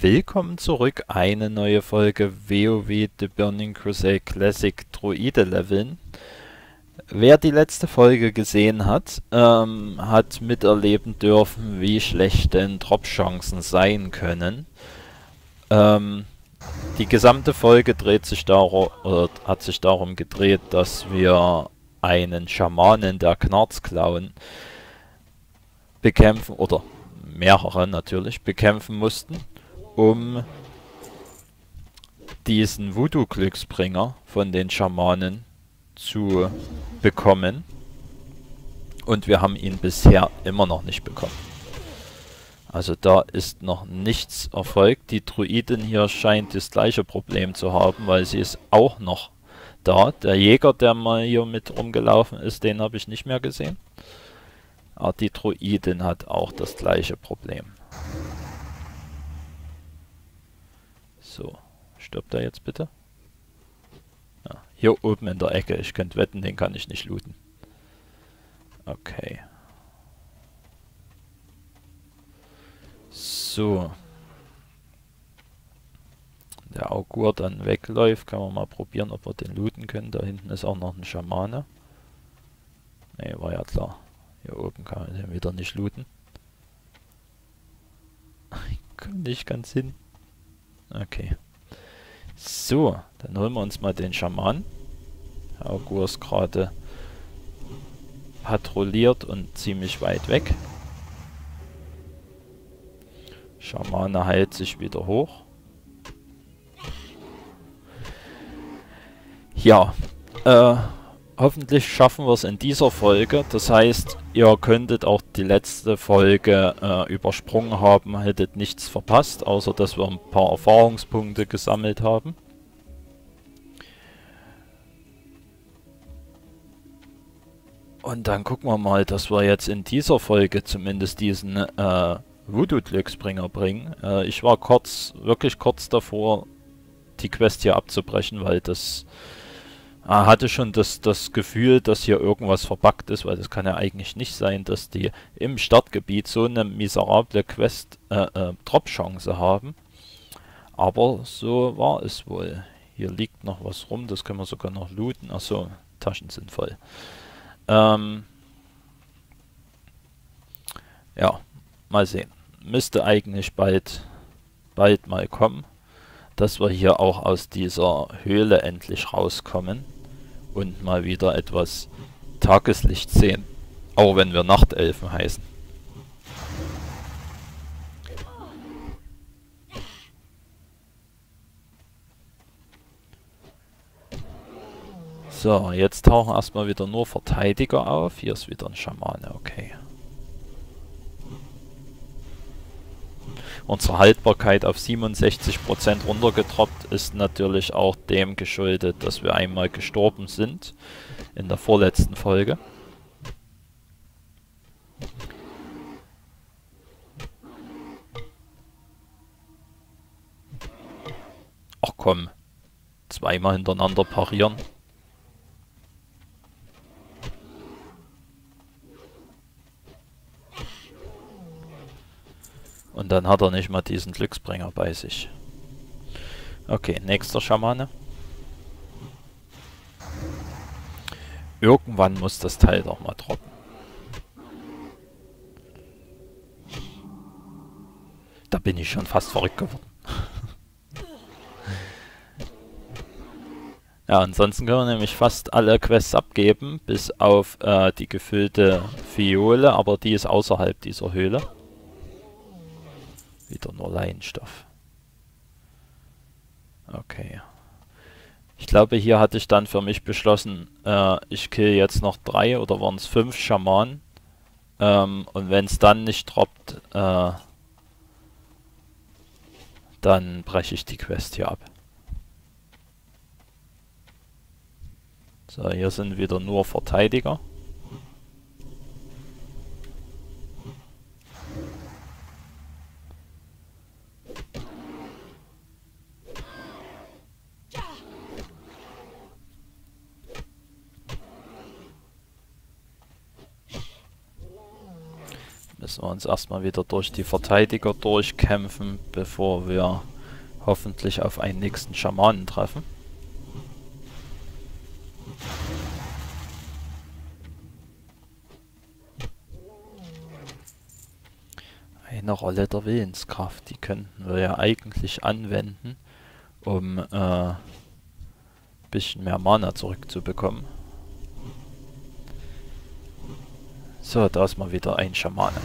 Willkommen zurück, eine neue Folge WoW The Burning Crusade Classic Druide Leveln. Wer die letzte Folge gesehen hat, ähm, hat miterleben dürfen, wie schlecht denn Drop-Chancen sein können. Ähm, die gesamte Folge dreht sich oder hat sich darum gedreht, dass wir einen Schamanen der Knarzklauen bekämpfen, oder mehrere natürlich, bekämpfen mussten um diesen Voodoo-Glücksbringer von den Schamanen zu bekommen. Und wir haben ihn bisher immer noch nicht bekommen. Also da ist noch nichts erfolgt. Die Druidin hier scheint das gleiche Problem zu haben, weil sie ist auch noch da. Der Jäger, der mal hier mit rumgelaufen ist, den habe ich nicht mehr gesehen. Aber die Druidin hat auch das gleiche Problem. So, stirbt er jetzt bitte? Ja, hier oben in der Ecke. Ich könnte wetten, den kann ich nicht looten. Okay. So. Der Augur dann wegläuft, kann man mal probieren, ob wir den looten können. Da hinten ist auch noch ein Schamane. Ne, war ja klar. Hier oben kann man den wieder nicht looten. Ich komme nicht ganz hin. Okay. So, dann holen wir uns mal den Schaman. Augur ist gerade patrouilliert und ziemlich weit weg. Schamane heilt sich wieder hoch. Ja, äh, hoffentlich schaffen wir es in dieser Folge. Das heißt, ihr könntet auch die letzte Folge äh, übersprungen haben, hättet nichts verpasst, außer dass wir ein paar Erfahrungspunkte gesammelt haben. Und dann gucken wir mal, dass wir jetzt in dieser Folge zumindest diesen äh, Voodoo-Glücksbringer bringen. Äh, ich war kurz, wirklich kurz davor, die Quest hier abzubrechen, weil das er hatte schon das, das Gefühl, dass hier irgendwas verbuggt ist, weil das kann ja eigentlich nicht sein, dass die im Startgebiet so eine miserable Quest äh, äh, Drop-Chance haben. Aber so war es wohl. Hier liegt noch was rum, das können wir sogar noch looten. Achso, Taschen sind voll. Ähm ja, mal sehen. Müsste eigentlich bald, bald mal kommen dass wir hier auch aus dieser Höhle endlich rauskommen und mal wieder etwas Tageslicht sehen. Auch wenn wir Nachtelfen heißen. So, jetzt tauchen erstmal wieder nur Verteidiger auf. Hier ist wieder ein Schamane, okay. Unsere Haltbarkeit auf 67% runtergetroppt ist natürlich auch dem geschuldet, dass wir einmal gestorben sind in der vorletzten Folge. Ach komm, zweimal hintereinander parieren. Dann hat er nicht mal diesen Glücksbringer bei sich. Okay, nächster Schamane. Irgendwann muss das Teil doch mal droppen. Da bin ich schon fast verrückt geworden. ja, ansonsten können wir nämlich fast alle Quests abgeben, bis auf äh, die gefüllte Fiole, aber die ist außerhalb dieser Höhle. Wieder nur Leinstoff. Okay. Ich glaube, hier hatte ich dann für mich beschlossen, äh, ich kill jetzt noch drei oder waren es fünf Schamanen. Ähm, und wenn es dann nicht droppt, äh, dann breche ich die Quest hier ab. So, hier sind wieder nur Verteidiger. Müssen wir uns erstmal wieder durch die Verteidiger durchkämpfen, bevor wir hoffentlich auf einen nächsten Schamanen treffen. Eine Rolle der Willenskraft, die könnten wir ja eigentlich anwenden, um äh, bisschen mehr Mana zurückzubekommen. So, da ist mal wieder ein Schamane.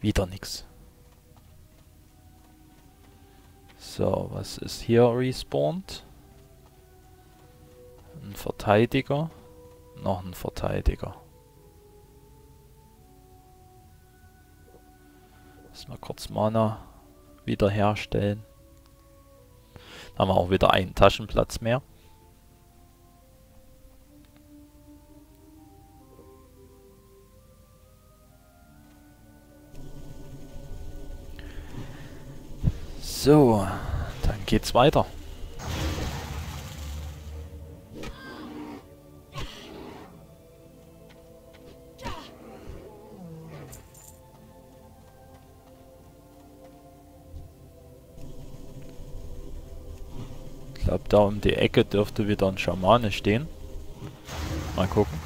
Wieder nix. So, was ist hier respawned? Ein Verteidiger. Noch ein Verteidiger. Mal kurz Mana wiederherstellen. Haben wir auch wieder einen Taschenplatz mehr. So, dann geht's weiter. Glaube, da um die Ecke dürfte wieder ein Schamane stehen. Mal gucken.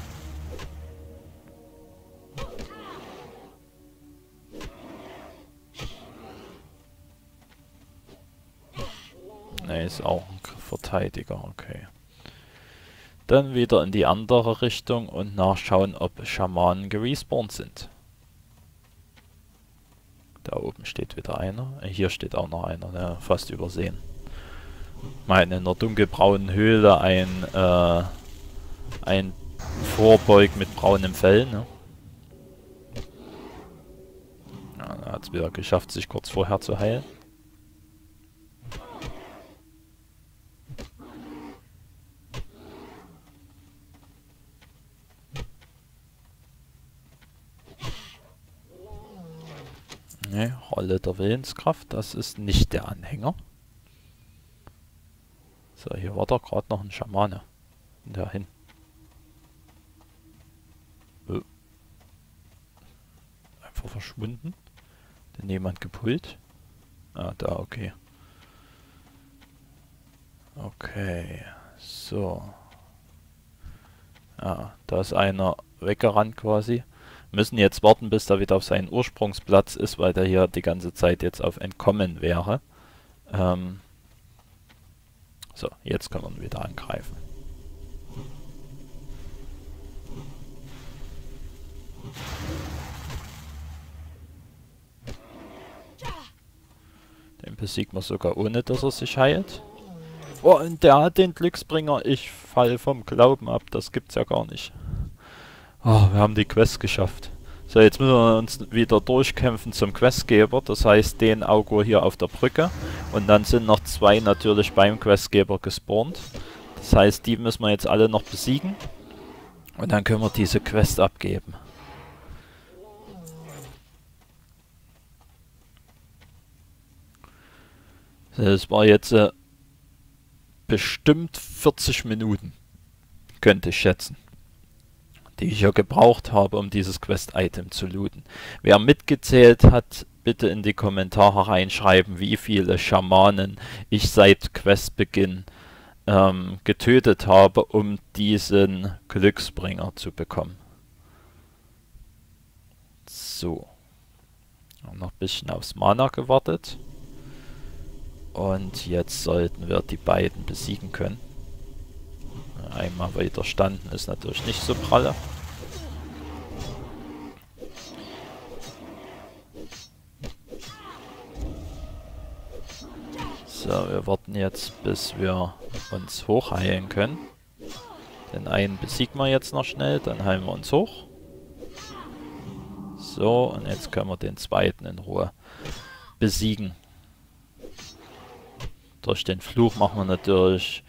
Ne, ist auch ein Verteidiger, okay. Dann wieder in die andere Richtung und nachschauen, ob Schamanen gerespawnt sind. Da oben steht wieder einer. Äh, hier steht auch noch einer, ne, fast übersehen. Meine, in einer dunkelbraunen Höhle ein, äh, ein Vorbeug mit braunem Fell, ne? Ja, hat es wieder geschafft, sich kurz vorher zu heilen. Ne, Rolle der Willenskraft, das ist nicht der Anhänger. So, hier war doch gerade noch ein Schamane. Dahin. Oh. Einfach verschwunden. Denn jemand gepult. Ah, da, okay. Okay, so. Ah, da ist einer weggerannt quasi müssen jetzt warten, bis er wieder auf seinen Ursprungsplatz ist, weil der hier die ganze Zeit jetzt auf Entkommen wäre. Ähm so, jetzt können wir ihn wieder angreifen. Den besiegt man sogar ohne, dass er sich heilt. Oh, und der hat den Glücksbringer. Ich fall vom Glauben ab. Das gibt's ja gar nicht. Oh, wir haben die Quest geschafft. So, jetzt müssen wir uns wieder durchkämpfen zum Questgeber. Das heißt, den Augur hier auf der Brücke. Und dann sind noch zwei natürlich beim Questgeber gespawnt. Das heißt, die müssen wir jetzt alle noch besiegen. Und dann können wir diese Quest abgeben. Das war jetzt äh, bestimmt 40 Minuten. Könnte ich schätzen die ich ja gebraucht habe, um dieses Quest-Item zu looten. Wer mitgezählt hat, bitte in die Kommentare reinschreiben, wie viele Schamanen ich seit Questbeginn ähm, getötet habe, um diesen Glücksbringer zu bekommen. So. Noch ein bisschen aufs Mana gewartet. Und jetzt sollten wir die beiden besiegen können. Einmal widerstanden ist natürlich nicht so pralle. So, wir warten jetzt, bis wir uns hochheilen können. Den einen besiegen wir jetzt noch schnell, dann heilen wir uns hoch. So, und jetzt können wir den zweiten in Ruhe besiegen. Durch den Fluch machen wir natürlich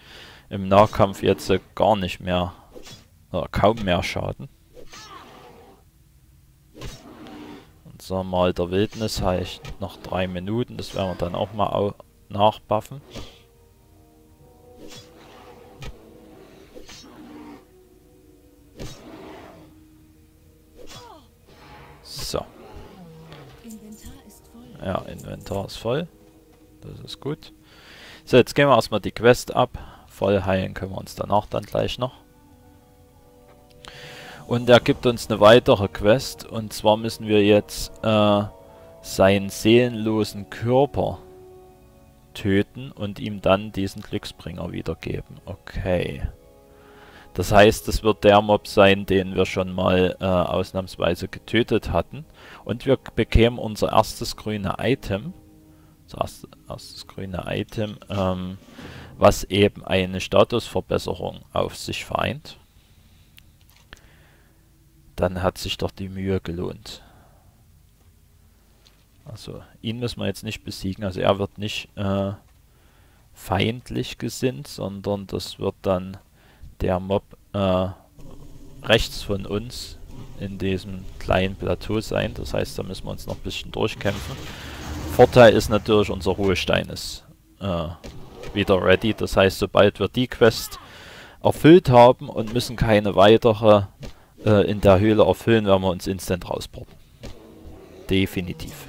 im Nahkampf jetzt äh, gar nicht mehr, oder kaum mehr Schaden. Und so Mal der Wildnis heißt noch drei Minuten, das werden wir dann auch mal au nachbuffen. So. Ja, Inventar ist voll. Das ist gut. So, jetzt gehen wir erstmal die Quest ab. Voll heilen können wir uns danach dann gleich noch. Und er gibt uns eine weitere Quest. Und zwar müssen wir jetzt äh, seinen seelenlosen Körper töten und ihm dann diesen Glücksbringer wiedergeben. Okay. Das heißt, es wird der Mob sein, den wir schon mal äh, ausnahmsweise getötet hatten. Und wir bekämen unser erstes grüne Item. Das erste, erstes grüne Item, ähm, was eben eine Statusverbesserung auf sich vereint. Dann hat sich doch die Mühe gelohnt. Also ihn müssen wir jetzt nicht besiegen. Also er wird nicht äh, feindlich gesinnt, sondern das wird dann der Mob äh, rechts von uns in diesem kleinen Plateau sein. Das heißt, da müssen wir uns noch ein bisschen durchkämpfen. Vorteil ist natürlich, unser Ruhestein ist äh, wieder ready. Das heißt, sobald wir die Quest erfüllt haben und müssen keine weitere äh, in der Höhle erfüllen, werden wir uns instant rausporten. Definitiv.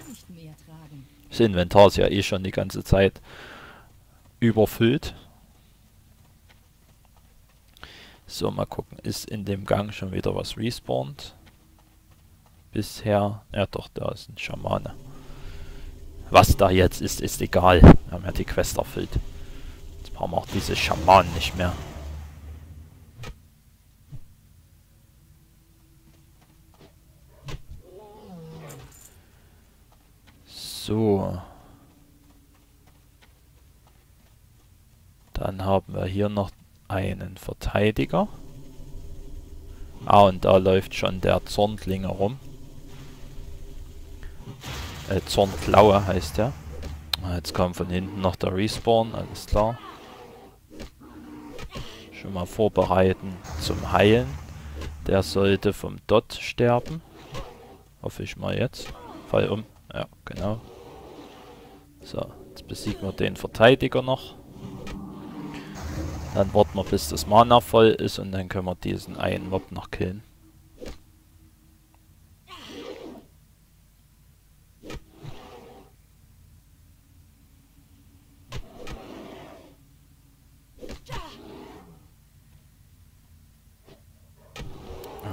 Das Inventar ist ja eh schon die ganze Zeit überfüllt. So, mal gucken. Ist in dem Gang schon wieder was respawned? Bisher... Ja doch, da ist ein Schamane. Was da jetzt ist, ist egal. Wir haben ja die Quest erfüllt. Wir auch diese Schamanen nicht mehr. So. Dann haben wir hier noch einen Verteidiger. Ah, und da läuft schon der Zorntling herum. Äh, Zornklaue heißt der. Ah, jetzt kommt von hinten noch der Respawn, alles klar. Schon mal vorbereiten zum Heilen. Der sollte vom Dot sterben. Hoffe ich mal jetzt. Fall um. Ja, genau. So, jetzt besiegen wir den Verteidiger noch. Dann warten wir bis das Mana voll ist und dann können wir diesen einen Mob noch killen.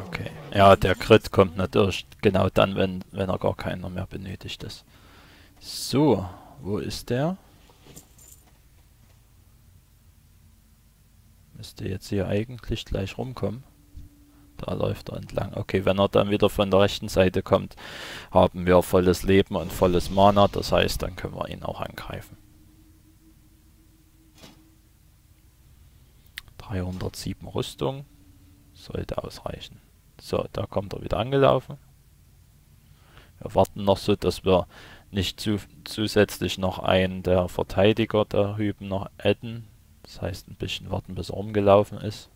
Okay. Ja, der Crit kommt natürlich genau dann, wenn, wenn er gar keiner mehr benötigt ist. So, wo ist der? Müsste jetzt hier eigentlich gleich rumkommen. Da läuft er entlang. Okay, wenn er dann wieder von der rechten Seite kommt, haben wir volles Leben und volles Mana. Das heißt, dann können wir ihn auch angreifen. 307 Rüstung. Sollte ausreichen. So, da kommt er wieder angelaufen. Wir warten noch so, dass wir nicht zu, zusätzlich noch einen der Verteidiger da hüben noch adden. Das heißt, ein bisschen warten, bis er umgelaufen ist.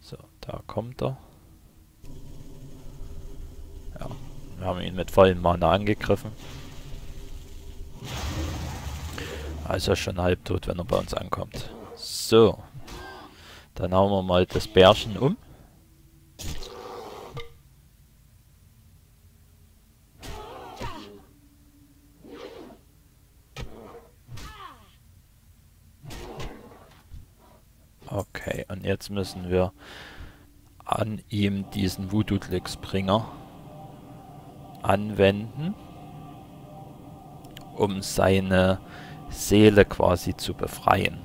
So, da kommt er. Ja, wir haben ihn mit vollem Mana angegriffen. Also schon halbtot, wenn er bei uns ankommt. So. Dann hauen wir mal das Bärchen um. Okay, und jetzt müssen wir an ihm diesen Voodoo-Glücksbringer anwenden, um seine Seele quasi zu befreien.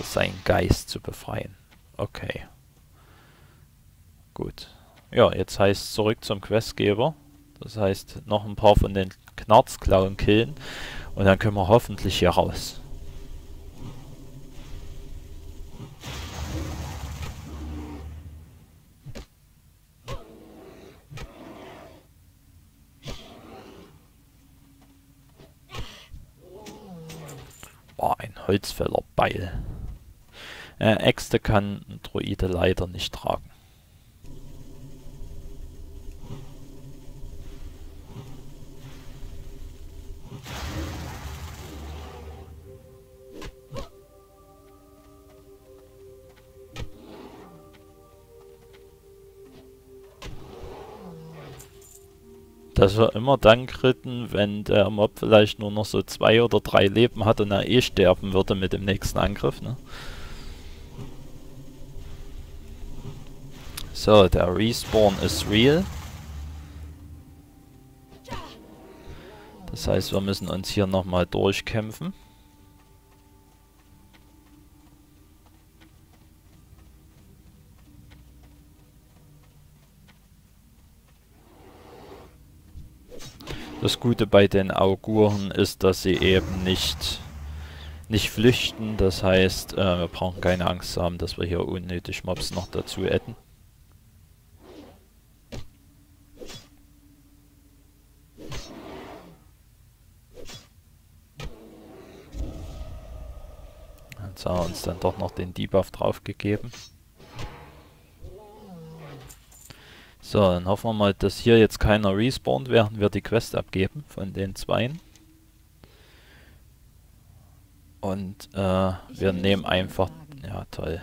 Seinen Geist zu befreien. Okay. Gut. Ja, jetzt heißt zurück zum Questgeber. Das heißt, noch ein paar von den Knarzklauen killen. Und dann können wir hoffentlich hier raus. Holzfällerbeil. Äh, Äxte kann ein Droide leider nicht tragen. Dass wir immer dann kritten, wenn der Mob vielleicht nur noch so zwei oder drei Leben hat und er eh sterben würde mit dem nächsten Angriff. Ne? So, der Respawn ist real. Das heißt, wir müssen uns hier nochmal durchkämpfen. Das Gute bei den Auguren ist, dass sie eben nicht, nicht flüchten. Das heißt, äh, wir brauchen keine Angst haben, dass wir hier unnötig Mobs noch dazu adden. Jetzt haben wir uns dann doch noch den Debuff draufgegeben. So, dann hoffen wir mal, dass hier jetzt keiner respawnt, während wir die Quest abgeben von den Zweien. Und äh, wir nehmen einfach... Ja, toll.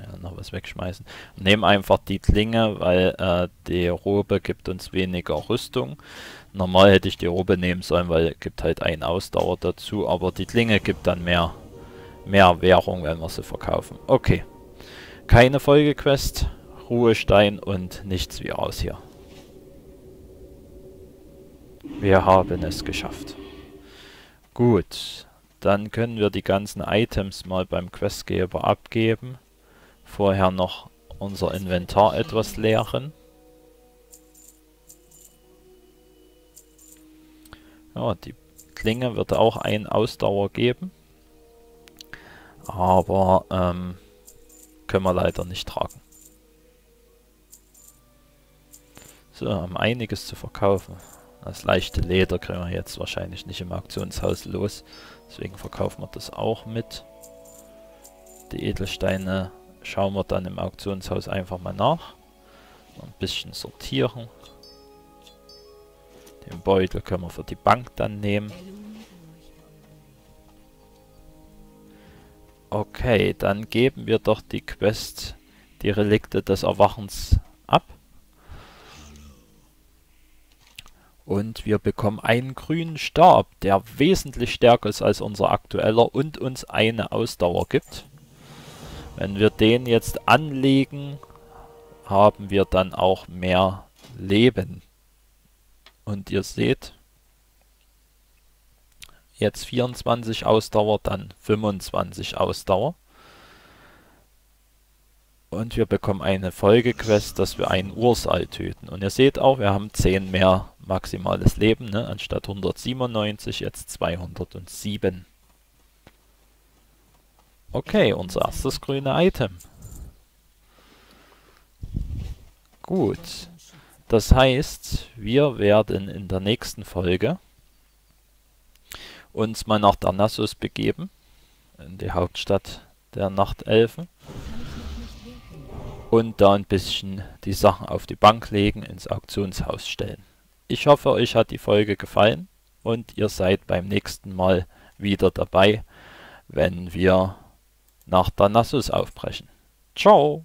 Ja, noch was wegschmeißen. nehmen einfach die Klinge, weil äh, die Robe gibt uns weniger Rüstung. Normal hätte ich die Robe nehmen sollen, weil es gibt halt einen Ausdauer dazu, aber die Klinge gibt dann mehr, mehr Währung, wenn wir sie verkaufen. Okay. Keine Folgequest. Ruhestein und nichts wie raus hier. Wir haben es geschafft. Gut, dann können wir die ganzen Items mal beim Questgeber abgeben. Vorher noch unser Inventar etwas leeren. Ja, die Klinge wird auch ein Ausdauer geben. Aber ähm, können wir leider nicht tragen. So, haben einiges zu verkaufen. Das leichte Leder kriegen wir jetzt wahrscheinlich nicht im Auktionshaus los. Deswegen verkaufen wir das auch mit. Die Edelsteine schauen wir dann im Auktionshaus einfach mal nach. Ein bisschen sortieren. Den Beutel können wir für die Bank dann nehmen. Okay, dann geben wir doch die Quest, die Relikte des Erwachens ab. Und wir bekommen einen grünen Stab, der wesentlich stärker ist als unser aktueller und uns eine Ausdauer gibt. Wenn wir den jetzt anlegen, haben wir dann auch mehr Leben. Und ihr seht, jetzt 24 Ausdauer, dann 25 Ausdauer. Und wir bekommen eine Folgequest, dass wir einen Ursal töten. Und ihr seht auch, wir haben 10 mehr maximales Leben, ne? anstatt 197 jetzt 207. Okay, unser erstes grüne Item. Gut. Das heißt, wir werden in der nächsten Folge uns mal nach Darnassus begeben, in die Hauptstadt der Nachtelfen und da ein bisschen die Sachen auf die Bank legen, ins Auktionshaus stellen. Ich hoffe, euch hat die Folge gefallen und ihr seid beim nächsten Mal wieder dabei, wenn wir nach Danassus aufbrechen. Ciao!